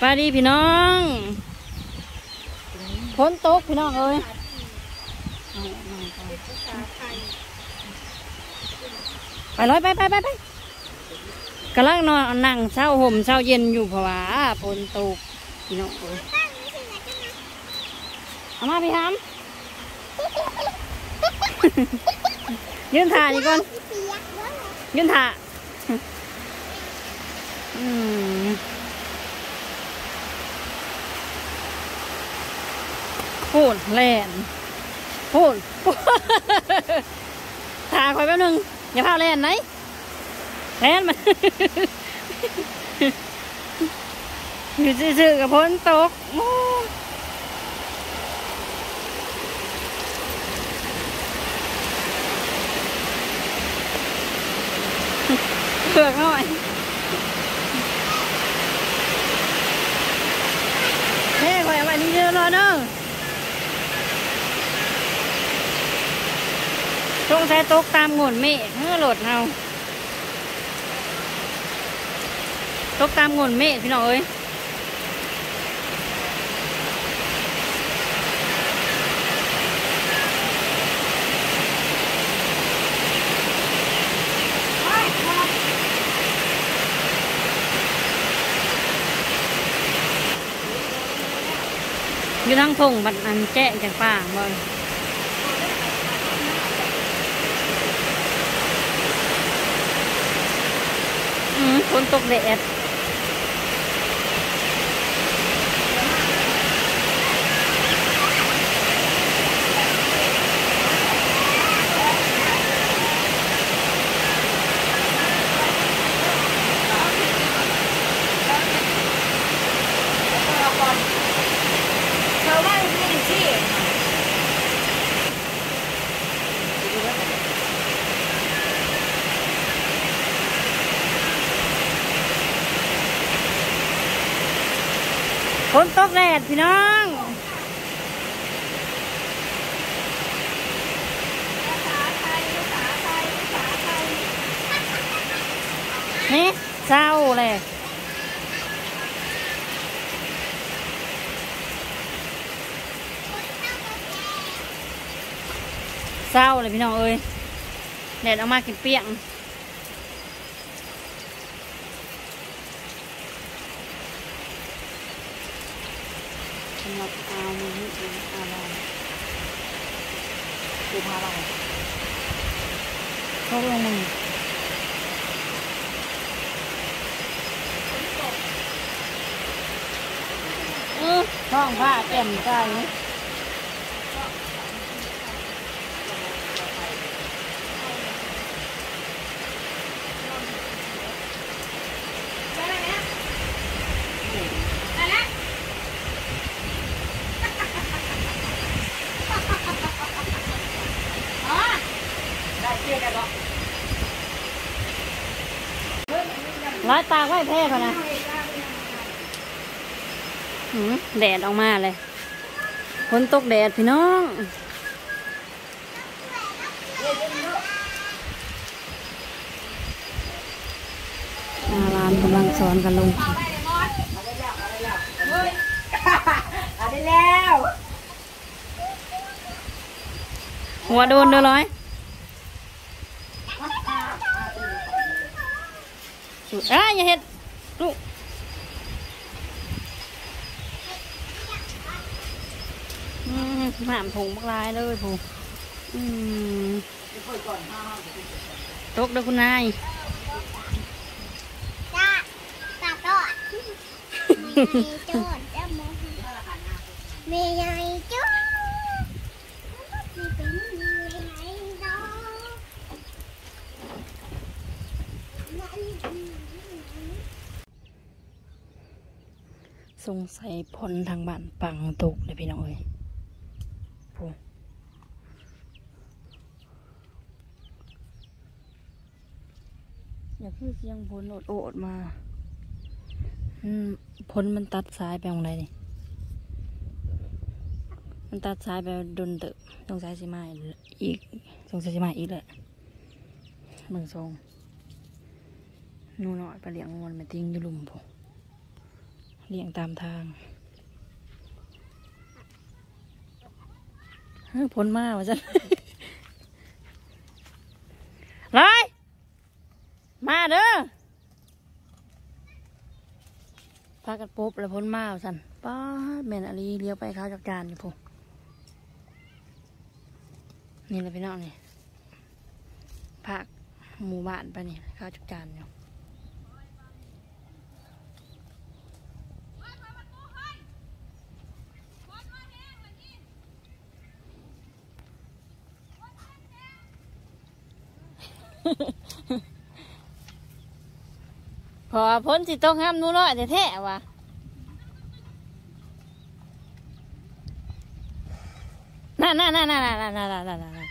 ปาดีพี่น้องพ้นตกพี่น้องเอ้ยไปร้อยไปไปไปไปกำลังนอนนั่งเช้าห่มเช้าเย็นอยู่เพราะว่าฝนตกพี่น้องเอ้ยเอามาพี่ฮัมยืนถ่านี่ก่อนยืนถ่าอืม พูดแล่นพูดถ่าคอยแป๊บนึง อย่าพาแล่นไหนแล่นมันอยู่ซื่อๆกับพ้นตกโอ้เผือกหน่อยเฮ้ยคอยเอาไว้นี่เด้อรอเด้อ ตรงใช้ตกตามงนเมฆเฮ้อโหลดเฮาตกตามงนเมฆพี่น้องเอ้ย อยู่ทั้งพงบัดอันแจ้งจากป่าบ่อยอืมฝ นตกแดดฝนตกแดดพี่น้องนี่เศร้าเลยเศร้าเลยพี่น้องเอ้ยแดดออกมากินเปียง หรับเอามือนี่เป็นอะไรดูพาเราเขาลงมือเออท้องผ้าเต็มใจ ร้อยตากไว้แพ้พะนะหืมแดดออกมาเลยฝนตกแดดพี่น้องอารามกำลังสอนกันลงเอาได้แล้วหัวโดนเด้อร้อย สุดอ้ายอย่าเห็ดลูกอืมหามผงบักลายเลยผูอืมตกเด้อคุณนาย จ้าตาตอดมีจอดจ้าโมมีไงจ้ามีเป็นมีไงดอก สงสัยพลทางบ้านปังตกเลยพี่น้องเอ้ยผูอย่าคือเสียงพลโอดโอดๆมาอืมพลมันตัดซ้ายไปตรงไหนนี่มันตัดซ้ายไปโดนเติบสงสัยสิมาอีกสงสัยสิมาอีกแหละเบิ่งทรงหนูน้อยไปเลี้ยงมันมาทิ้งอยู่หลุมผม เลี่ยงตามทางพ้นมาวะจันไรมาเด้อพากันปุ๊บแล้วพ้นมาวะสันป้าดแม่นอลีเลี้ยวไปข้าวจักจานอยู่พงนี่แหละพี่น้องนี่ภาคหมู่บ้านไปนี่ข้าวจักจานอยู่ พ อพ้นสิต้องห้ามนู้นน้อยแท้ๆว่ะนั่นนั่นนั่นนั่นนั่นนั่นนั่นนั่นนั่น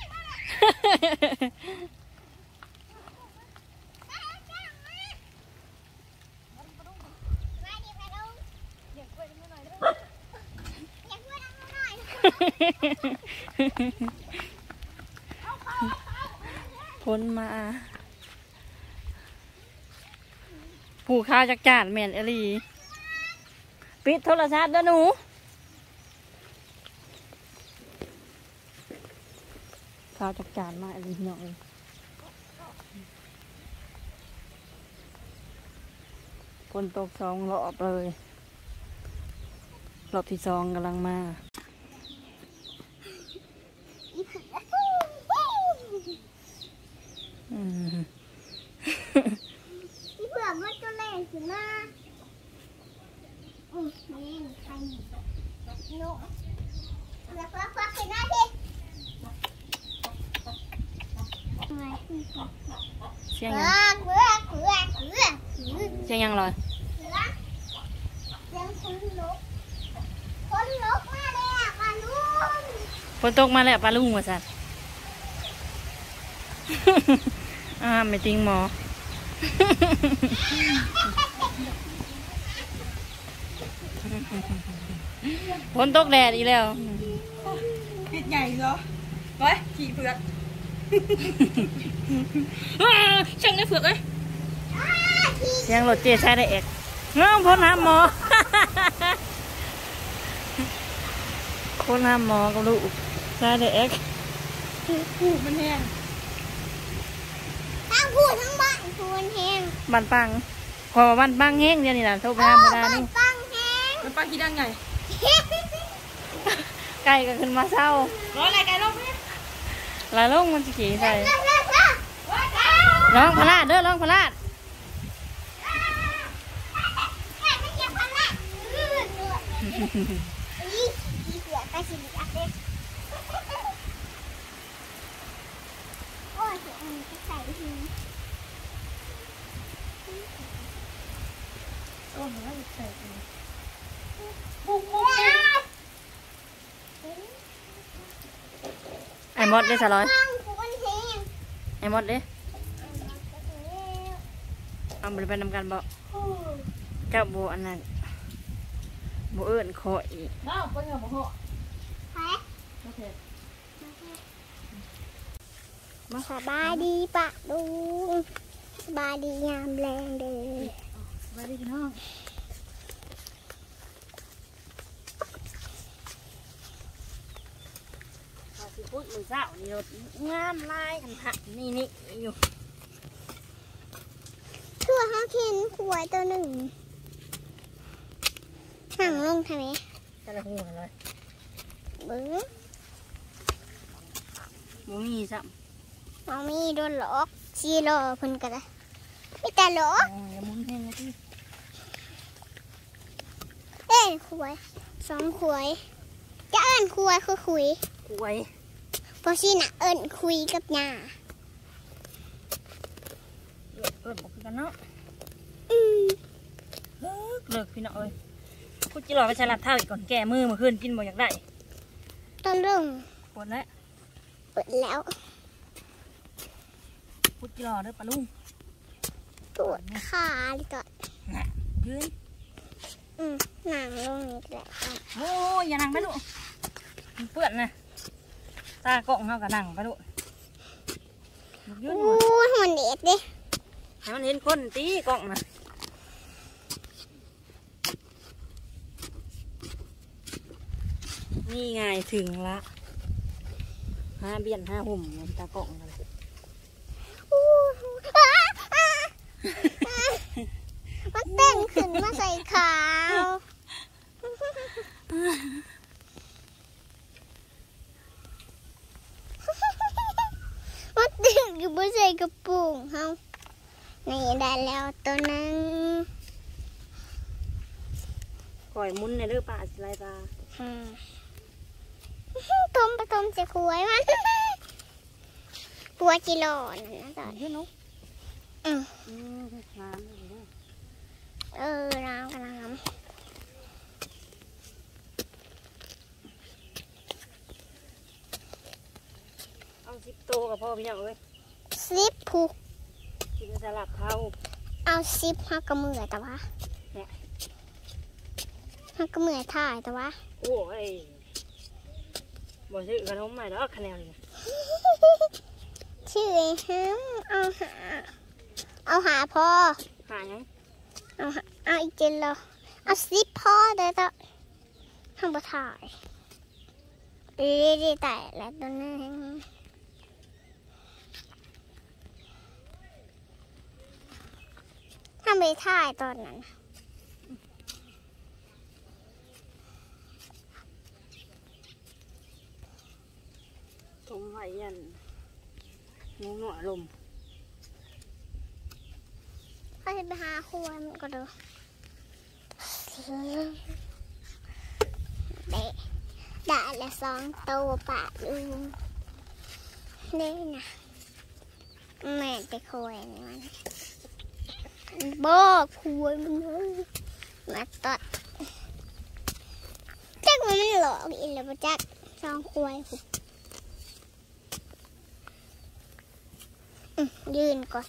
พ้นมา ผู้ข้าวจักจานแม่นเอลี ปิดโทรศัพท์ด้อหนูข้าวจักจานมาเอลีพี่น้อยฝนตกสองรอบเลย รอบที่สองกำลังมา อืม อีเผือกมันก็แรงขึ้นมาอืมแม่งใครโน่แล้วก็ควักขึ้นมาดิทำไม เสียง เผื ยั อง กเผือกเผือกเผือกเผือก เสียงยังลอย เผือกเสียงคนลุกคนลุกมาแล้วมาลุง ฝนตกมาแล้วปลาลุงว่าสัตว์อ่าไม่ติงหมอ ฝนตกแดดอีกแล้วปิดใหญ่เหรอไว้ขี่เผือกช่างได้เผือกเอ้ยอ้าขี่เสียงรถเจ๊ใช้ได้เอกเงาพ้นหาหมอ พ้นหาหมอกับลูกใช้ได้เอกผูกมันแห้งทั้งพูดทั้งบ้านพูนแหงบันปังพอบันปังแห้งเดียวนี่แหละโทรไปหาบดานี่ปังแหงมันปลาขี้ดังไงไก่ก็ขึ้นมาเศร้าร้อยอะไรไก่ลงเนี่ยลายลงมันจะขี่ใส่เร็วเร็วเร็วร้องพลาดเด้อร้องพลาด Ôi, nó được sợi rồi. Bụng bụng em mót đi sao rồi em mót đi. Ông bên bên năm căn bộ các bộ anh này. บ่เอิญนขออีกน้าไปเหรอบ่หรอโอเคมาสบายดีปะดูบายดียามแรงเด้อบายดีเน้องสิพูดมืเจ้านี่รงามลายขันนี่นี่อยู่เพื่อเขาเข็นขวดตัวหนึ่ง ห่างลงทำไมจะละหัวเลยเบิ้งบ่มีซ้มองมีโดนหลอกซีโร่เพิ่นก็ได้ไม่แต่หลอกำอ๋ออย่ามุนแห้งนะที่เอ้ยขวายสองขวายจะเอิ้นขวายคือคุยกล้วยเพราะสินะเอิ้นคุยกับยาเอิ้นเอิ้นบอกคือกันเนาะอืมเลิกเลิกพี่น้องเอ้ย พูดจิรอไปใช้ลัดเท้าอีกก่อนแก้มือเมื่อคืนกินบ่อยากได้ต้นเรื่องปวดแล้วเปิดแล้วพูดจิรอเด้อปลาลุงปวดขาเลยก่อนยืนอืมหนังลงนี่แหละโอ้ยอย่านั่งไปลูกมันเปื้อนนะตากล้องเฮากับนั่งไปลูกยืโอ้นหัวยมันเด็ดดิให้มันเห็นคนตีกล้องนะ นี่ไงถึงละห้าเบียนห้าห่มเหมือนตากล่องกันเลยอู้หูอ้าอ้าอ้ามันเต้นขึ้นมาใส่ขาวมันเต้นอยู่บนใส่กระปุกเฮานี่ได้แล้วตัวหนึงปล่อยมุนในเรื่องป่าสิไรปลาอืม ต้มผสมจะคุยมันกัวกิโลนั่นนะตอนเฮ้ยนุ๊กอืมอืมน้ำอยู่ด้วยเออน้ำกำลังน้เอาสิบโตกับพ่อพี่น้องเอ้ยำซิปผูกกินสลัดเท้าเอาซิปหักกระมือแต่ว่าเนี่ยหักกระมือถ่ายแต่ว่าโอ้ย บอกซื้อขนมใหม่แล้วคะแนนเลยชื่อไอ้ฮัมเอาหา เอาหาพ่อหายังเอาหาเอาอีกเจนเลยเอาซิปพ่อเด้อต่อทำบ่ถ่ายเอ้ยได้แต่ละตัวนึงทำไปถ่ายตอนนั้น ถมไหว ยันงูหนวดลมเขาจะไปหาควนก็ดูเด็ได้ละสองตัวปะลุงนี่นะแม่จะควยมันบอกควยมันเลยมาตัดจักมันหลอกอีกแล้วจักสองควยหุบอืม ยืนก่อน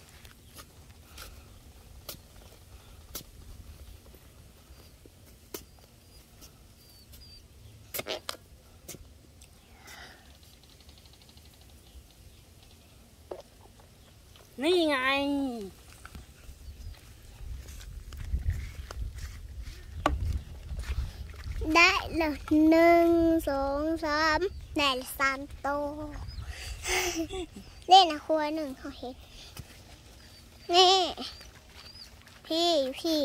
นี่ไง ได้เลยหนึ่งสองสามได้ละสามโตว เล่นนะครัวหนึ่งเขาเห็นนี่พี่พี่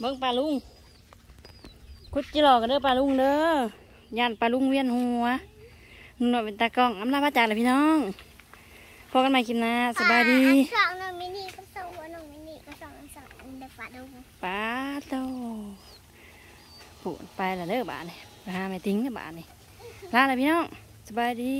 เบิ่งปลาลุงคุดจิรอกันเด้อปลาลุงเด้อย่านปลาลุงเวียนหัวหนุ่มเป็นตากล้องอำลาพระจ่าเลยพี่น้องพบกันใหม่คลิปหน้าสบายดีอะอันสองน้องมินิก็สองน้องมินิก็สองอันสองอันเด็กปะดูป้าโตผูดไปและเด้อบาทนี่ไปหาแม่ติ้งเด้อบาทนี่ลาเลยพี่น้องสบายดี